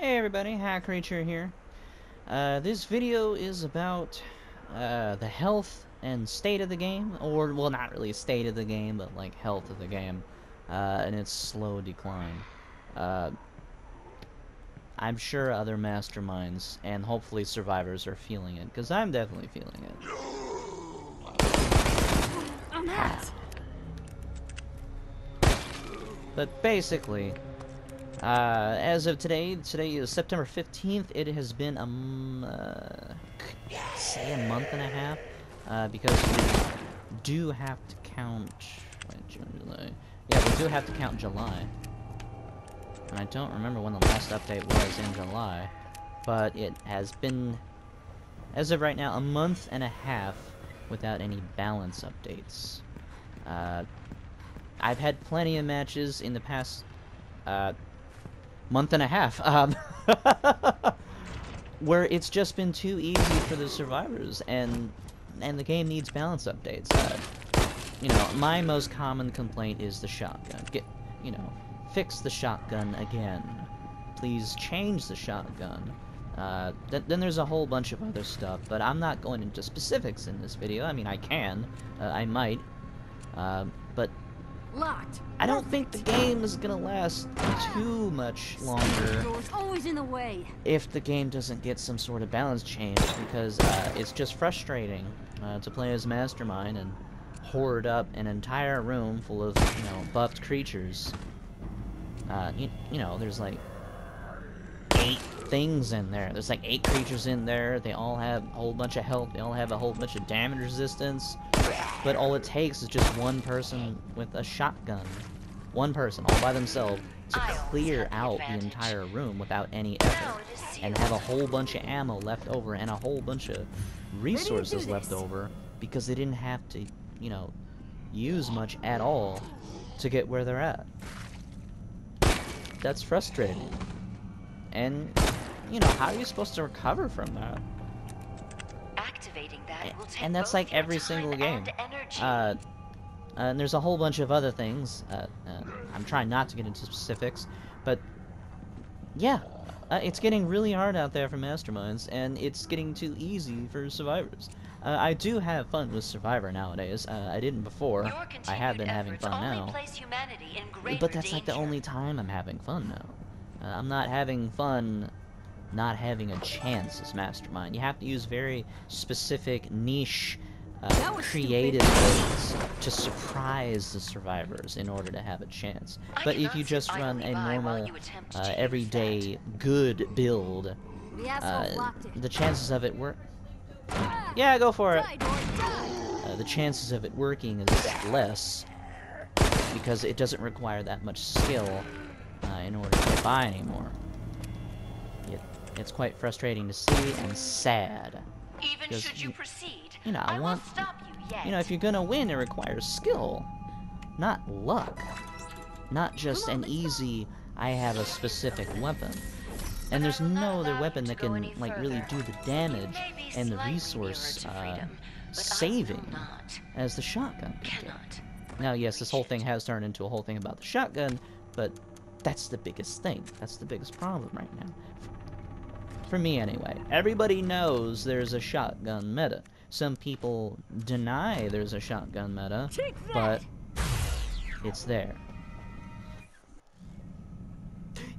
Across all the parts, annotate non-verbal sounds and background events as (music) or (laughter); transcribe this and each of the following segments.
Hey everybody, Hat Creature here. Uh, this video is about uh, the health and state of the game, or, well, not really state of the game, but like health of the game, uh, and its slow decline. Uh, I'm sure other masterminds and hopefully survivors are feeling it, because I'm definitely feeling it. I'm hacked. But basically, uh, as of today, today is September 15th, it has been a, uh, say a month and a half, uh, because we do have to count, wait, June, July, yeah, we do have to count July. And I don't remember when the last update was in July, but it has been, as of right now, a month and a half without any balance updates. Uh, I've had plenty of matches in the past uh, month and a half um, (laughs) where it's just been too easy for the survivors, and and the game needs balance updates. Uh, you know, my most common complaint is the shotgun. Get, you know, fix the shotgun again. Please change the shotgun. Uh, th then there's a whole bunch of other stuff, but I'm not going into specifics in this video. I mean, I can, uh, I might, uh, but Locked. I don't think the game is gonna last too much longer always in the way. if the game doesn't get some sort of balance change because uh, it's just frustrating uh, to play as Mastermind and hoard up an entire room full of you know buffed creatures. Uh, you, you know, there's like eight things in there. There's like eight creatures in there. They all have a whole bunch of health. They all have a whole bunch of damage resistance. But all it takes is just one person with a shotgun. One person, all by themselves, to clear out the entire room without any effort. And have a whole bunch of ammo left over and a whole bunch of resources left over because they didn't have to, you know, use much at all to get where they're at. That's frustrating. And, you know, how are you supposed to recover from that? Activating that will take and that's like every single game. and. Uh, and there's a whole bunch of other things. Uh, uh, I'm trying not to get into specifics, but yeah, uh, it's getting really hard out there for masterminds, and it's getting too easy for survivors. Uh, I do have fun with Survivor nowadays. Uh, I didn't before. I have been having fun now. place humanity in greater But that's like the only time I'm having fun now. Uh, I'm not having fun not having a chance as Mastermind. You have to use very specific, niche, uh, creative ways to surprise the survivors in order to have a chance. But if you just run a normal, you attempt to uh, everyday, good build, The uh, asshole locked it. the chances of it work... Yeah, go for it! Die, door, die. uh, the chances of it working is less because it doesn't require that much skill uh, in order to buy anymore. It, it's quite frustrating to see and sad. Even should you you- proceed, you know, I I want- stop you yet. You know, if you're gonna win, it requires skill, not luck. Not just an easy, I have a specific weapon. And there's no other weapon that can, like, really do the damage and the resource uh, saving as the shotgun. Cannot. Now, yes, this whole thing has turned into a whole thing about the shotgun, but that's the biggest thing. That's the biggest problem right now. For me, anyway. Everybody knows there's a shotgun meta. Some people deny there's a shotgun meta, but it's there.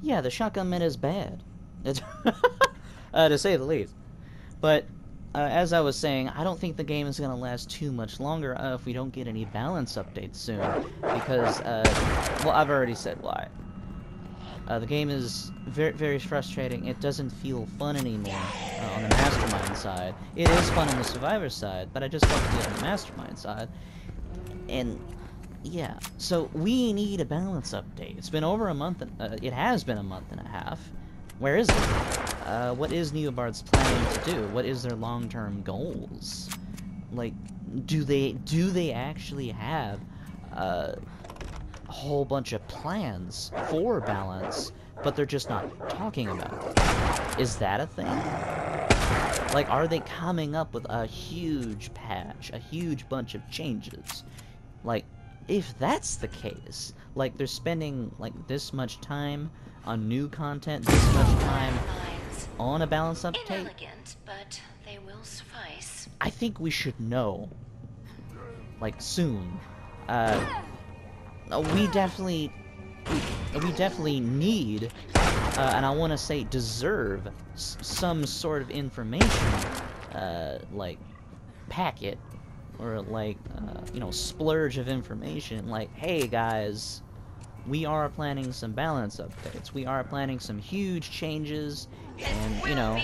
Yeah, the shotgun meta is bad. It's (laughs) uh, to say the least. But uh, as I was saying, I don't think the game is going to last too much longer uh, if we don't get any balance updates soon. Because, uh, well, I've already said why. Uh, the game is very, very frustrating. It doesn't feel fun anymore uh, on the Mastermind side. It is fun on the Survivor side, but I just don't feel on the Mastermind side. And yeah, so we need a balance update. It's been over a month. And, uh, it has been a month and a half. Where is it? Uh, what is NeoBards planning to do? What is their long-term goals? Like, do they do they actually have uh, a whole bunch of plans for balance, but they're just not talking about it? Is that a thing? Like, are they coming up with a huge patch, a huge bunch of changes? Like, if that's the case, like they're spending like this much time on new content, this much time on a balance update, Inelegant, but they will suffice. I think we should know, like soon. Uh, uh, we definitely, we, definitely need, uh, and I want to say deserve some sort of information, uh, like packet or like uh, you know splurge of information. Like, hey guys, we are planning some balance updates. We are planning some huge changes, and you know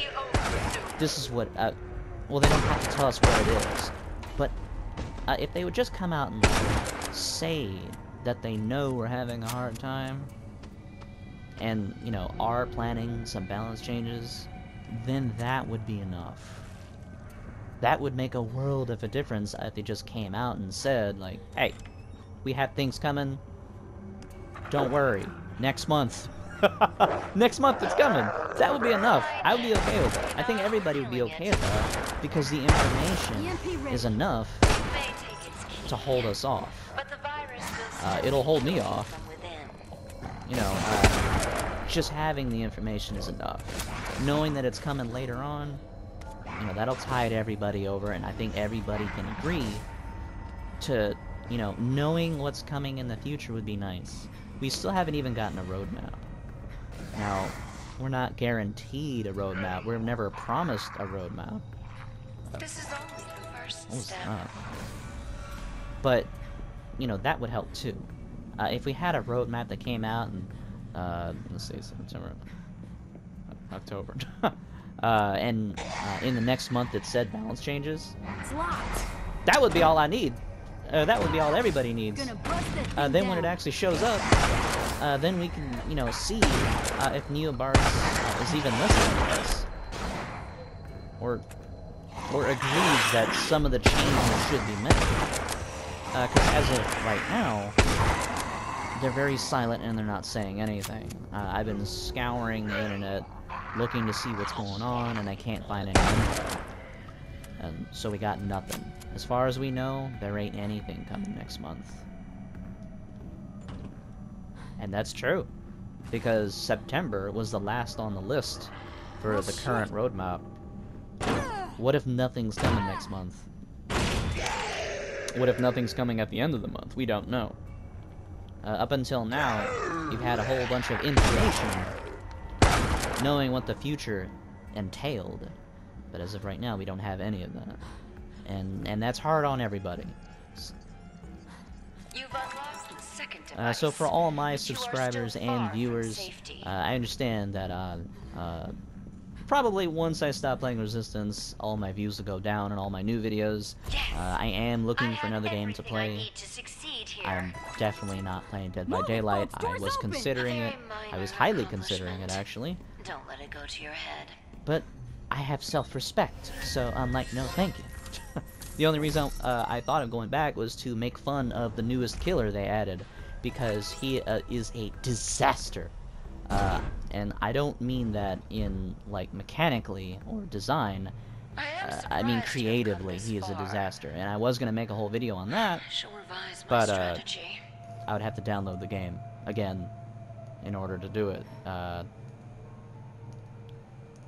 this is what. Uh, well, they don't have to tell us what it is, but uh, if they would just come out and like, say that they know we're having a hard time, and you know are planning some balance changes, then that would be enough. That would make a world of a difference if they just came out and said like, "Hey, we have things coming. Don't worry. Next month." (laughs) Next month it's coming. That would be enough. I would be okay with that. I think everybody would be okay with that because the information is enough May take its key, to hold us off. Uh, it'll hold me off. You know, uh, just having the information is enough. Knowing that it's coming later on, you know, that'll tide everybody over, and I think everybody can agree to, you know, knowing what's coming in the future would be nice. We still haven't even gotten a roadmap. Now, we're not guaranteed a roadmap. We're never promised a roadmap. This is only the first step. that? But, you know, that would help too. Uh, if we had a roadmap that came out in, uh, let's see, September, October, (laughs) uh, and uh, in the next month it said balance changes, that would be all I need. Uh, that would be all everybody needs. Gonna bust that Uh, then when it actually shows up, uh, then we can, you know, see uh, if NeoBards uh, is even listening to us, or or agrees that some of the changes should be made. Because as of right now, they're very silent and they're not saying anything. Uh, I've been scouring the internet, looking to see what's going on, and I can't find any info. And so we got nothing. As far as we know, there ain't anything coming next month. And that's true. Because September was the last on the list for the current roadmap. What if nothing's coming next month? What if nothing's coming at the end of the month? We don't know. Uh, up until now, you've had a whole bunch of information knowing what the future entailed. But as of right now, we don't have any of that. And and that's hard on everybody. You've unlocked the second device. Uh, so for all my but you are still subscribers and viewers, uh, I understand that uh, uh, probably once I stop playing Resistance, all my views will go down and all my new videos. Yes. Uh, I am looking I for another game to play. to. I'm definitely not playing Dead by Daylight. I was open. considering it. I was highly considering it actually. Don't let it go to your head. But I have self-respect, so I'm like, no, thank you. (laughs) the only reason uh, I thought of going back was to make fun of the newest killer they added, because he uh, is a disaster. Uh, and I don't mean that in like mechanically or design. I Uh, I mean surprised you've come creatively, he is a disaster. And I was gonna make a whole video on that. (sighs) I shall revise my But, uh. I would have to download the game again in order to do it. Uh,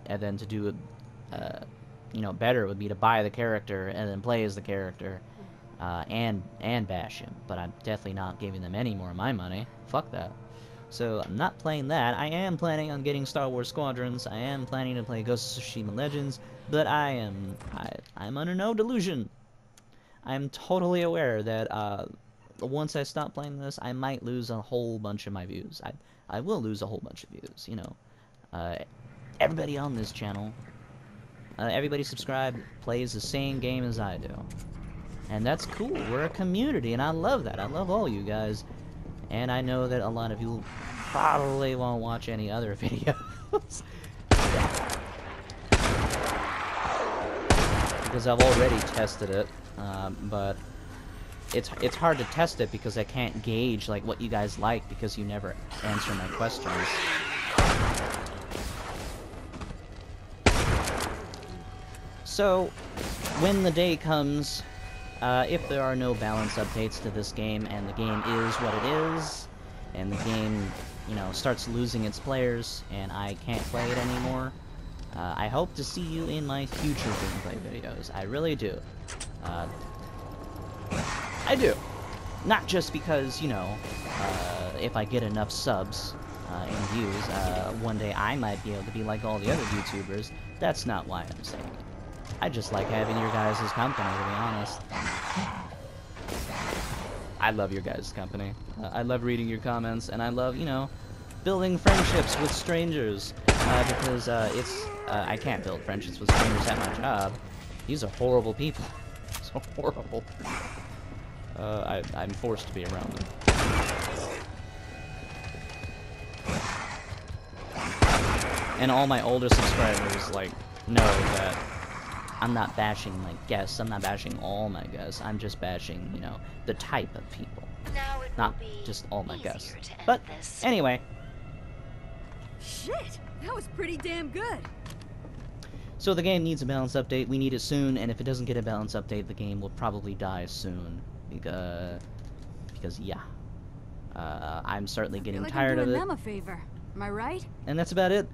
and then to do it, uh, you know, better would be to buy the character and then play as the character, uh, and and bash him. But I'm definitely not giving them any more of my money. Fuck that. So I'm not playing that. I am planning on getting Star Wars Squadrons. I am planning to play Ghost of Tsushima Legends. But I am I I'm under no delusion. I'm totally aware that uh, once I stop playing this, I might lose a whole bunch of my views. I I will lose a whole bunch of views. You know, uh, everybody on this channel, uh, everybody subscribed plays the same game as I do, and that's cool. We're a community, and I love that. I love all you guys, and I know that a lot of you probably won't watch any other (laughs) videos. because I've already tested it, um, but it's it's hard to test it because I can't gauge like what you guys like because you never answer my questions. So, when the day comes uh, if there are no balance updates to this game and the game is what it is, and the game, you know, starts losing its players and I can't play it anymore, uh, I hope to see you in my future gameplay videos. I really do. Uh, I do. Not just because, you know, uh, if I get enough subs uh, and views, uh, one day I might be able to be like all the other YouTubers. That's not why I'm saying it. I just like having your guys' company, to be honest. I love your guys' company. Uh, I love reading your comments, and I love, you know, building friendships with strangers. Uh, because uh, it's uh, I can't build friendships with strangers at my job. These are horrible people. (laughs) so horrible. Uh, I, I'm forced to be around them. And all my older subscribers, like, know that I'm not bashing my guests. I'm not bashing all my guests. I'm just bashing, you know, the type of people. Now it Not will be just all my guests. easier to end But this. anyway, Shit, that was pretty damn good. so the game needs a balance update. We need it soon, and if it doesn't get a balance update, the game will probably die soon. Because, because yeah. Uh, I'm certainly I getting feel like tired I'm of doing it. them a favor. Am I right? And that's about it.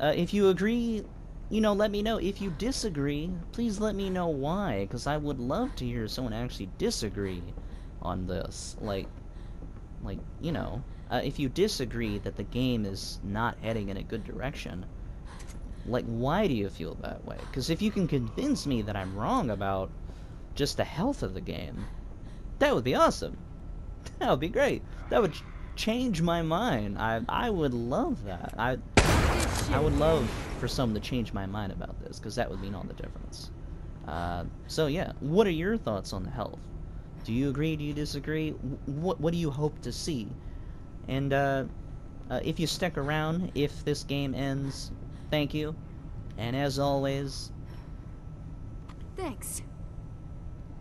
Uh, if you agree, you know, let me know. If you disagree, please let me know why, because I would love to hear someone actually disagree on this. Like, like, you know, uh, if you disagree that the game is not heading in a good direction, like, why do you feel that way? Because if you can convince me that I'm wrong about just the health of the game, that would be awesome. (laughs) That would be great. That would ch- change my mind. I I would love that. I I would love for someone to change my mind about this because that would mean all the difference. Uh, so yeah, what are your thoughts on the health? Do you agree? Do you disagree? What what do you hope to see? And uh, uh, if you stick around, if this game ends, thank you. And as always, Thanks.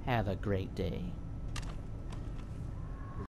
have a great day.